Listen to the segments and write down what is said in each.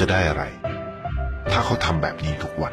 จะได้อะไร ถ้าเขาทำแบบนี้ทุกวัน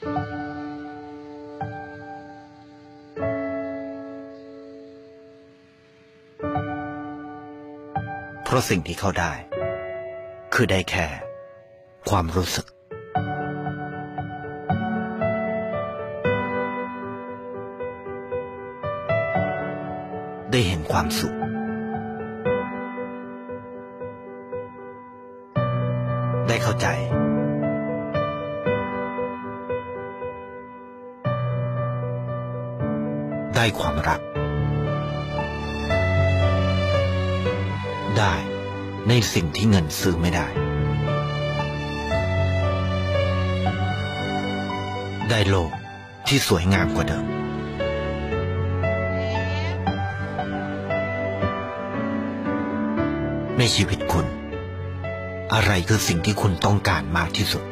เพราะสิ่งที่เขาได้ คือได้แค่ ความรู้สึก ได้เห็นความสุข ได้เข้าใจ ได้ความรัก ได้ในสิ่งที่เงินซื้อไม่ได้ ได้โลกที่สวยงามกว่าเดิม ในชีวิตคุณ อะไรคือสิ่งที่คุณต้องการมากที่สุด